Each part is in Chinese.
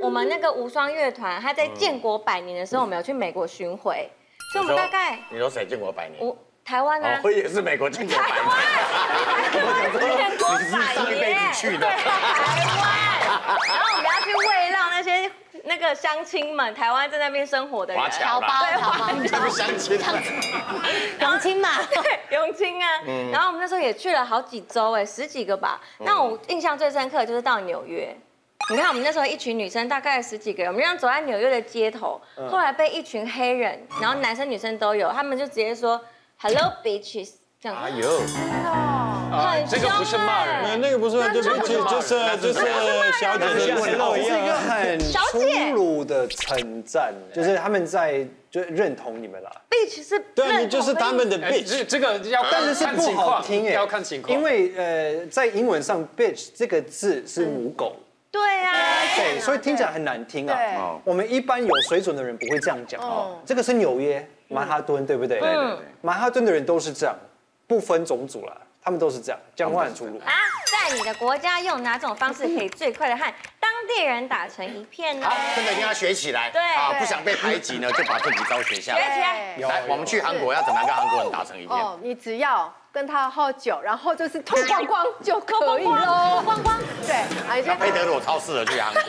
我们那个无双乐团，他在建国百年的时候，我们有去美国巡回，所以我们大概你说谁建国百年？我台湾啊哦，，我也是美国建国百年。建国你是百上一辈年去的对台湾，然后我们要去慰劳那些那个乡亲们，台湾在那边生活的人华，侨侨胞对侨胞，这不相亲啊。永清嘛，对，永清啊。然后我们那时候也去了好几周，哎，十几个吧。那我印象最深刻的就是到纽约。你看，我们那时候一群女生，大概十几个人，我们这样走在纽约的街头，后来被一群黑人，然后男生女生都有，他们就直接说 “Hello bitches” 这样，哎呦，很这个不是骂人那个不是，就是就是就是小姐的问候一是一个。很小粗鲁的称赞，就是他们在就认同你们啦。bitch 是对就是他们的 bitch。这个要但是是不看情况，好听哎，要看情况，因为呃，在英文上 bitch 这个字是母狗，对啊，对，所以听起来很难听啊。我们一般有水准的人不会这样讲哦。这个是纽约曼哈顿，对不对？对对对，曼哈顿的人都是这样，不分种族啦，他们都是这样，讲话很粗鲁。啊，在你的国家用哪种方式可以最快的和当地人打成一片呢好？，真的一定要学起来。对啊，不想被排挤呢，就把自己招学下学。起来。有来，我们去韩国要怎么样跟韩国人打成一片？哦，你只要跟他喝酒，然后就是脱光光就可以喽。光光，对，而且佩德罗超适合去韩国。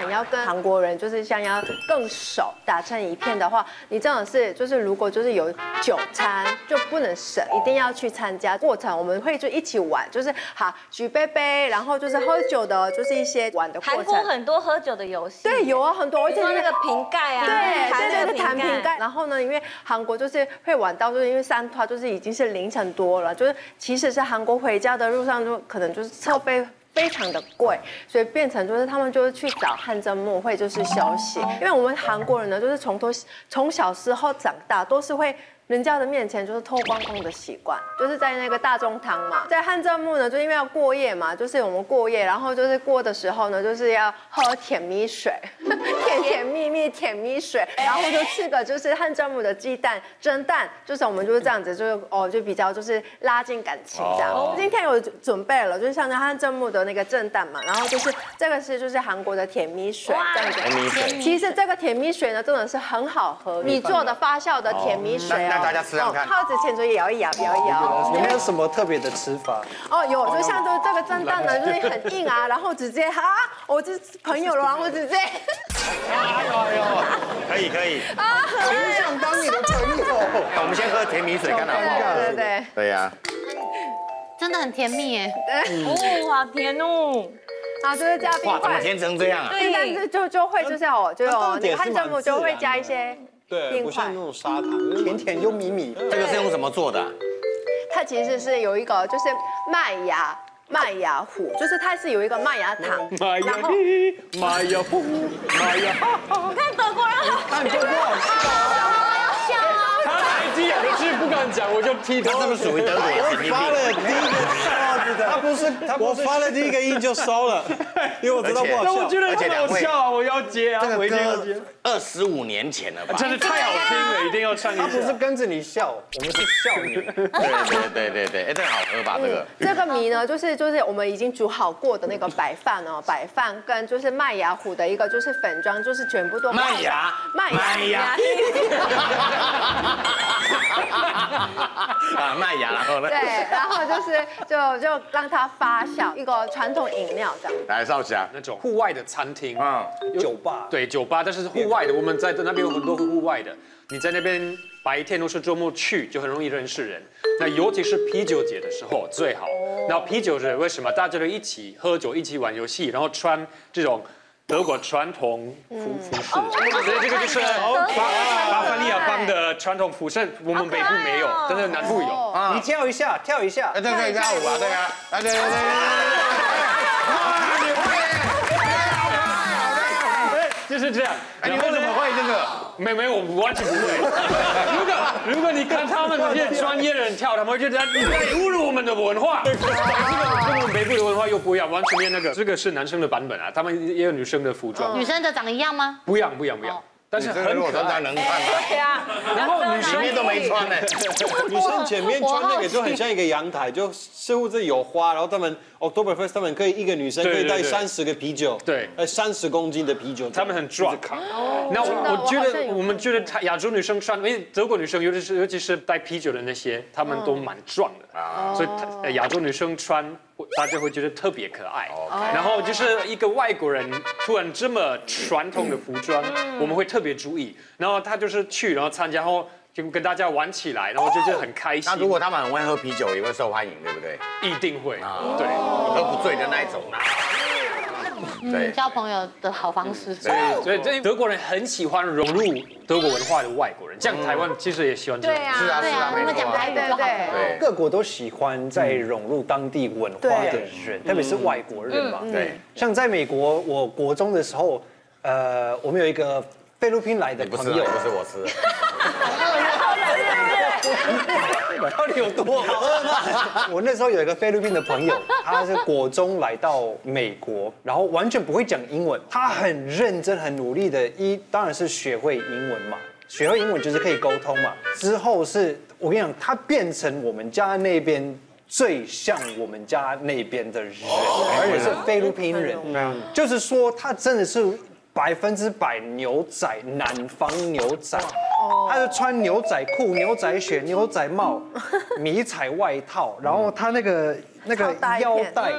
想要跟韩国人就是想要更熟，打成一片的话，你这种是就是如果就是有酒餐就不能省，一定要去参加。过程我们会就一起玩，就是好举杯杯，然后就是喝酒的，就是一些玩的过程。韩国很多喝酒的游戏，对，有啊，很多，而且那个瓶盖啊，对弹那个对对，弹瓶盖。然后呢，因为韩国就是会玩到，就是因为三团就是已经是凌晨多了，就是其实是韩国回家的路上就可能就是设备。非常的贵，所以变成就是他们就是去找汗蒸木会就是休息，因为我们韩国人呢就是从头从小时候长大都是会人家的面前就是偷光光的习惯，就是在那个大中堂嘛，在汉正墓呢就因为要过夜嘛，就是我们过夜，然后就是过的时候呢就是要喝甜蜜水，甜甜蜜蜜甜蜜水，然后就吃个就是汉正木的鸡蛋蒸蛋，就是我们就是这样子，就是哦就比较就是拉近感情这样。哦今天有准备了，就是像那汉正木的那个蒸蛋嘛，然后就是这个是就是韩国的甜蜜水这样子。甜蜜水，其实这个甜蜜水呢，真的是很好喝，米做的发酵的甜蜜水哦。大家吃看看哦泡之前就摇一摇，摇一摇。有没有什么特别的吃法？哦，有，就像就是这个蒸蛋呢，就是很硬啊，然后直接啊，我就是朋友了，然后直接哎呦哎呦可以可以。啊很想当你的朋友。那我们先喝甜米水，看好不好？对对对。对呀，真的很甜蜜耶。哦，好甜哦，啊，就是加冰哇，怎么块。甜成这样啊？对，但是就就会就是哦，就有那个汗蒸木就会加一些对，不像那。种砂糖，甜甜又米米，这个是用什么做的啊？它其实是有一个就是麦芽麦芽糊，就是它是有一个麦芽糖，玛雅然后丽，玛雅风，玛雅哈哈。看德国人好那你就不好笑。讲，我就踢他他是不是属于德国我神经发了？第一个哨子的，他不是他我不是发了第一个音就收了，因为我知道不好笑。那我觉得很好笑啊，我要接啊这，个我一定要接。二十五年前了吧？真的太好听了，一定要唱一他不是。跟着你笑，我们是笑你。对对对对对，哎，这个好喝吧？这个这个米呢，就是就是我们已经煮好过的那个白饭哦，白饭跟就是麦芽糊的一个就是粉装，就是全部都麦芽，麦芽麦芽，啊，麦芽，然后呢？对，然后就是就就让它发酵，一个传统饮料这样。来，少侠，那种户外的餐厅，嗯，酒吧，对酒吧，但是是户外的，我们在那边有很多户外的。你在那边白天都是周末去，就很容易认识人。那尤其是啤酒节的时候最好。然后啤酒节为什么大家都一起喝酒、一起玩游戏，然后穿这种德国传统服服饰，所以这个就是巴巴伐利亚邦的传统服饰，我们北部没有，但是南部有。啊。你，跳一下，跳一下。哎，。这可以跳舞啊，对啊，啊，对对对就是这样。哎，你为什么会这个？没没有，我完全不会。如果如果你看他们这些专业的人跳，他们会觉得你在侮辱我们的文化。这个跟我们北部的文化又不一样，完全没有那个。这个是男生的版本啊，他们也有女生的服装，女生的长一样吗？不一样不一样不一样哦。但是很可爱。穿能看吗？对啊，然后女生面都没穿呢。女生前面穿那个就很像一个阳台，就似乎这有花，然后他们 October First 他们可以一个女生可以带三十个啤酒，对。呃三十公斤的啤酒，他们很壮一直扛那我我觉得我们觉得他亚洲女生穿，因为德国女生尤其是尤其是带啤酒的那些，她们都蛮壮的，所以亚洲女生穿，大家会觉得特别可爱。然后就是一个外国人突然这么传统的服装，我们会特别注意。然后他就是去，然后参加，然后就跟大家玩起来，然后就是很开心。那如果他们很会喝啤酒，也会受欢迎，对不对？一定会，对。喝不醉的那一种啊。交朋友的好方式。对，所以这德国人很喜欢融入德国文化的外国人，像台湾其实也喜欢这样。对啊，是啊，是啊我们讲台。语就好了。对各国都喜欢在融入当地文化的人，特别是外国人嘛。对，像在美国，我国中的时候，呃，我们有一个菲律宾来的朋友，不是我吃的。到底有多好？我那时候有一个菲律宾的朋友，他是国中来到美国，然后完全不会讲英文，他很认真、很努力的，一当然是学会英文嘛，学会英文就是可以沟通嘛。之后是我跟你讲，他变成我们家那边最像我们家那边的人，而且是菲律宾人，就是说他真的是百分之百牛仔，南方牛仔。他是穿牛仔裤、牛仔靴、牛仔帽、迷彩外套，然后他那个那个腰带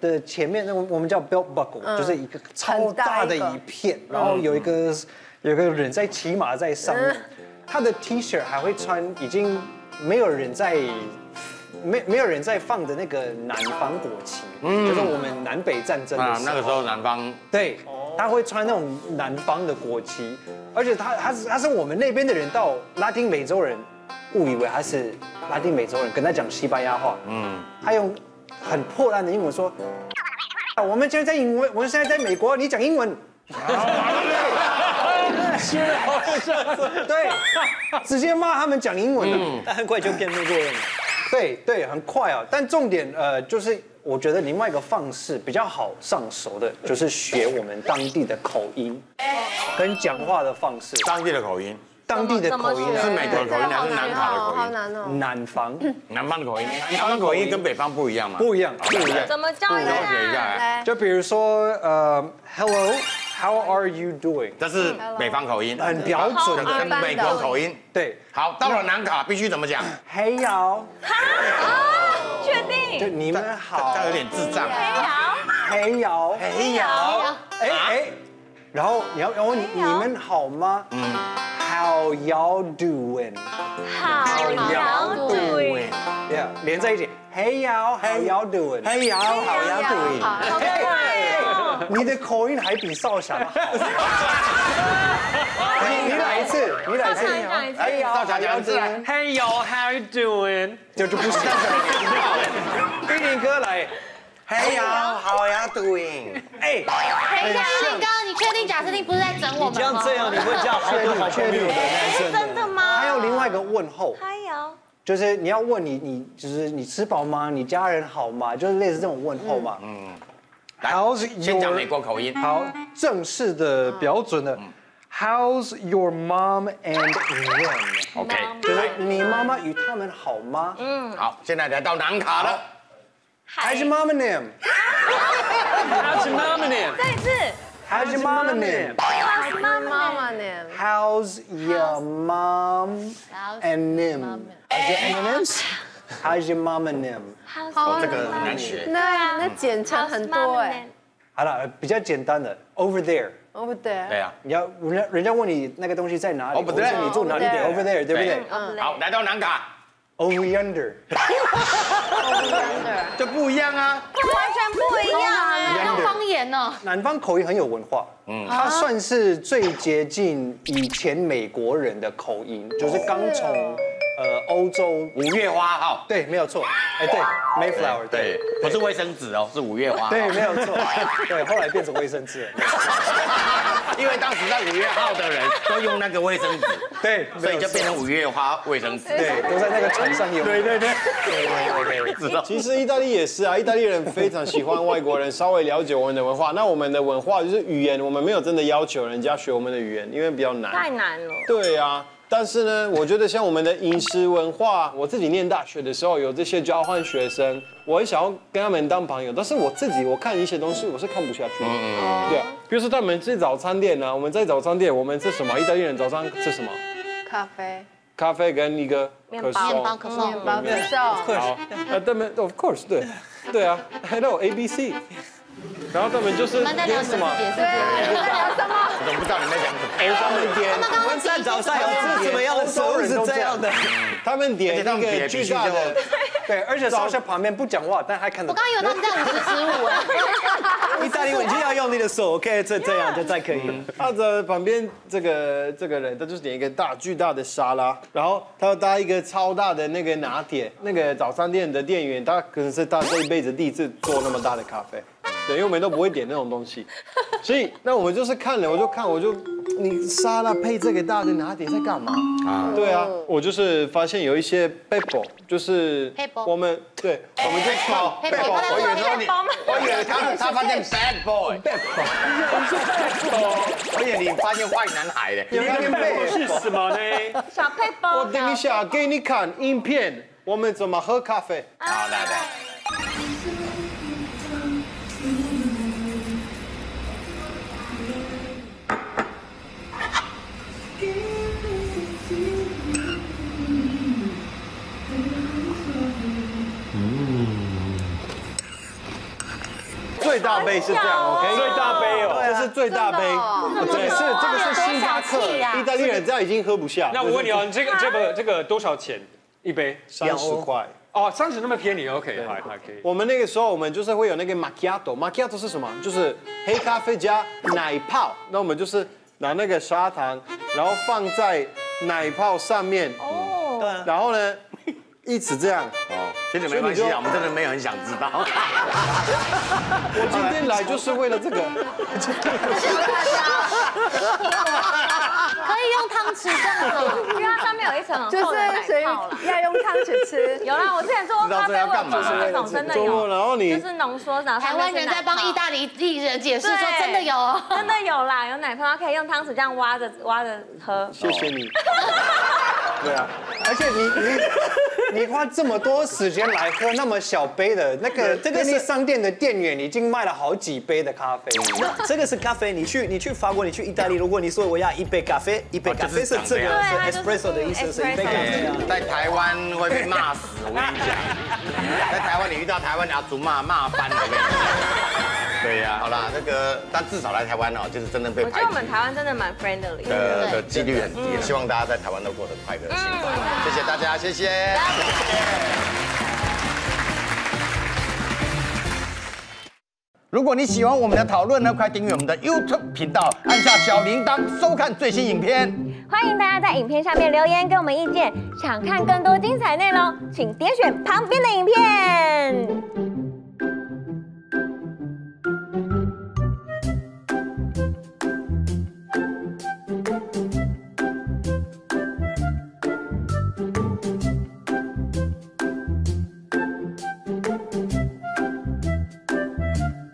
的前面，那我我们叫 belt buckle，就是一个超大的一片，然后有一个有个人在骑马在上面，他的 T 恤还会穿，已经没有人在。没没有人在放的那个南方国旗，就是我们南北战争的时，候，啊那个时候南方。对，他会穿那种南方的国旗，而且他他是他是我们那边的人到拉丁美洲人，误以为他是拉丁美洲人，跟他讲西班牙话，嗯，他用很破烂的英文说，啊我们现在在英文，我们现在在美国，你讲英文。对，直接骂他们讲英文的。但很快就变美国人了。对对，很快啊。但重点呃，就是我觉得另外一个方式比较好上手的，就是学我们当地的口音，跟讲话的方式。当地的口音，当地的口音是啊，美国的口音还是南卡的口音？难哦。南方南方的口音，南方口音跟北方不一样吗？不一样，不一样。怎么教一了解一下？就比如说呃，Hello，How are you doing？这是北方口音，很标准的跟美国口音。对好，到了南卡必须怎么讲？嘿瑶，啊，确就？你们好这，样有点智障。好，嘿瑶，嘿瑶，哎哎，然后你要然后你你们好吗？嗯，How y'all doing？How，Yeah，连在一起。Hey y'all, how y'all doing？你的口音还比少侠好。你 你来一次，你来一次。哎呀，少侠讲一次来 Hey yo, how you doing？就就不是。玉林哥来，Hey yo，how you，doing。哎，等一下，林哥，你确定贾斯汀不是在整我们吗？这样这样，你会叫好多好朋友的男生真的吗？还有另外一个问候，还有，就是你要问你你就是你吃饱吗？你家人好吗？就是类似这种问候嘛。嗯。来 How's 先讲 your- 美国口音。好，正式的标准的。How's your mom and them？OK，就是你妈妈与他们好吗？嗯。好，现在来到南卡了。How's your mom and them？How's your mom and him？再一次。How's your mom and them？好妈妈妈呢？How's your mom and them? How's your M&M's? How's your mom and them? 哦，这个很难学。那那简称很多哎，好了，比较简单的，over there。over there，对啊。你要人家人家问你那个东西在哪里，Over 你住哪里 Over？over there，对不对嗯好，来到南卡？over yonder。就 不一样啊。完全不一样哎。用方言哦。南方口音很有文化，嗯，它算是最接近以前美国人的口音，就是刚从呃欧洲，五月花号。对，没有错，哎，对，Mayflower，对，不是卫生纸哦，是五月花。对，没有错，对，后来变成卫生纸了。因为当时在五月号的人都用那个卫生纸，对，所以就变成五月花卫生纸。对，都在那个船上用。对对对。知道。其实意大利也是啊，意大利人非常喜欢外国人稍微了解我们的文化。那我们的文化就是语言，我们没有真的要求人家学我们的语言，因为比较难。太难了。对啊，但是呢，我觉得像我们的饮食文化，我自己念大学的时候有这些交换学生，我很想要跟他们当朋友，但是我自己我看一些东西我是看不下去的。对啊，比如说他们吃早餐店呢，我们在早餐店，我们吃什么？意大利人早上吃什么？咖啡、咖啡跟一个面包可颂面包可颂，面包、可颂。好，那他们 of course 对，对啊，Hello A B C，然后他们就是你们在聊什么？解释别人。我怎么不知道你在讲什么？他们点，我们在早上有吃什么样的食物是这样的？他们点一个巨大的，对，而且烧在旁边不讲话，但还看得我刚刚以为他们在五十十五哎。意大利文就要用你的手，OK，这这样就再可以了。他的旁边这个这个人，他就是点一个大巨大的沙拉，然后他要搭一个超大的那个拿铁。那个早餐店的店员，他可能是他这一辈子第一次做那么大的咖啡，对，因为我们都不会点那种东西，所以那我们就是看了，我就看，我就你沙拉配这个大的拿铁在干嘛啊？对啊，我就是发现有一些 paper，就是我们对，我们就靠黑宝，他在我以为做说你，我以为他他发现 bad boy，我以为你发现坏男孩嘞。你看见背是什么呢？小配包。我等一下给你看影片，我们怎么喝咖啡。好，来来。最大杯是这样，OK？最大杯哦。这是最大杯，这个是这个是星巴克，意大利人这样已经喝不下。那我问你哦，你这个这个这个多少钱一杯？三十块。哦，三十那么便宜，OK，还还可以。我们那个时候我们就是会有那个 macchiato，macchiato 是什么？就是黑咖啡加奶泡。那我们就是拿那个砂糖，然后放在奶泡上面，哦。对啊，然后呢，一直这样。哦，其实没关系啊，我们真的没有很想知道。我今天来就是为了这个。可以用汤匙这样子。因为它上面有一层就厚的奶是所以泡啦。要用汤匙吃。有啦，我之前做过咖啡，我有做过那种真的有，然后你就是浓缩，然后台湾人在帮意大利艺人解释说真的有哦。真的有啦，有奶泡，可以用汤匙这样挖着挖着喝。谢谢你。对啊，而且你你你花这么多时间来喝那么小杯的那个，这个是商店的店员已经卖了好几杯的咖啡。那这个是咖啡。你去你去法国，你去意大利，如果你说我要一杯咖啡，一杯咖啡是这个是 espresso 的意思，是一杯咖啡啊。在台湾会被骂死，我跟你讲。在台湾你遇到台湾阿祖骂骂翻了。对呀，好啦，那个，但至少来台湾哦，就是真的被我觉得我们台湾真的蛮 friendly 的。的的几率很低，也希望大家在台湾都过得快乐幸福。谢谢大家，谢谢。如果你喜欢我们的讨论呢，快订阅我们的 YouTube 频道，按下小铃铛收看最新影片。欢迎大家在影片下面留言给我们意见，想看更多精彩内容，请点选旁边的影片。